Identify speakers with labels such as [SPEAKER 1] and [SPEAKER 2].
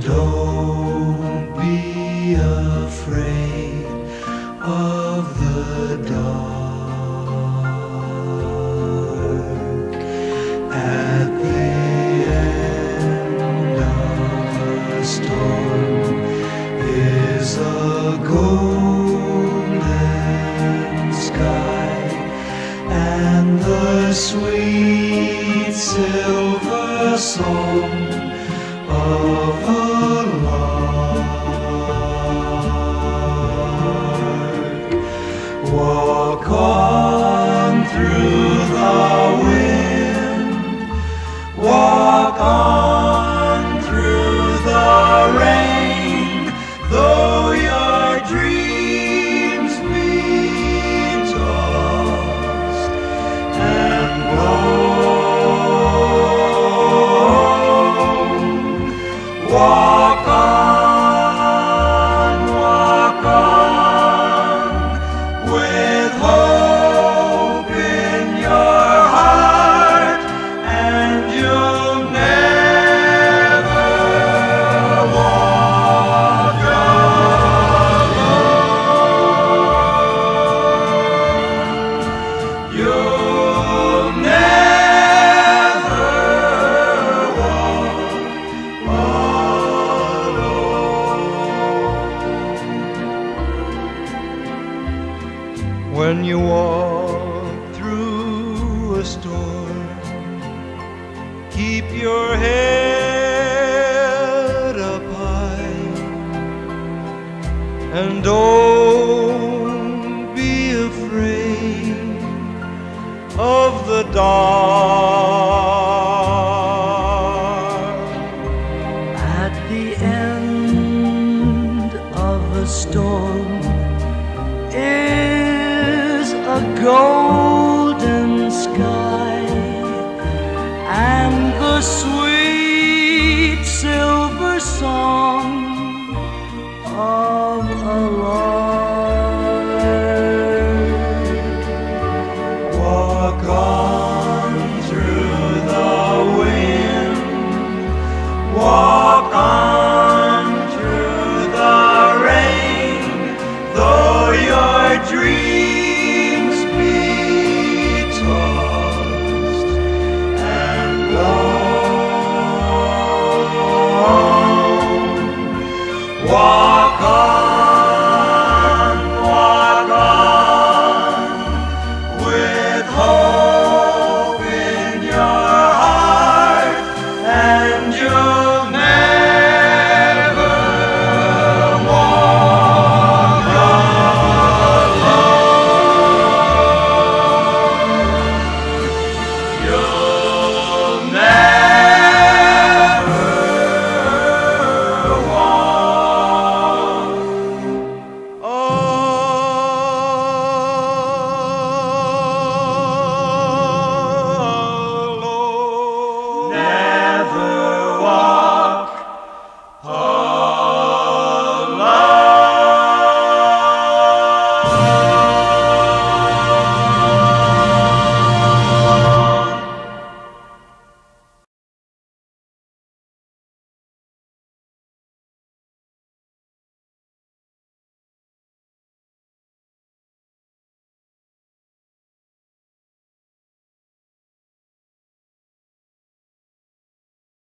[SPEAKER 1] don't be afraid of the dark. At the end of a storm is a golden sky and the sweet silver song When you walk through a storm, keep your head up high and don't
[SPEAKER 2] golden sky and the sweet silver song Why?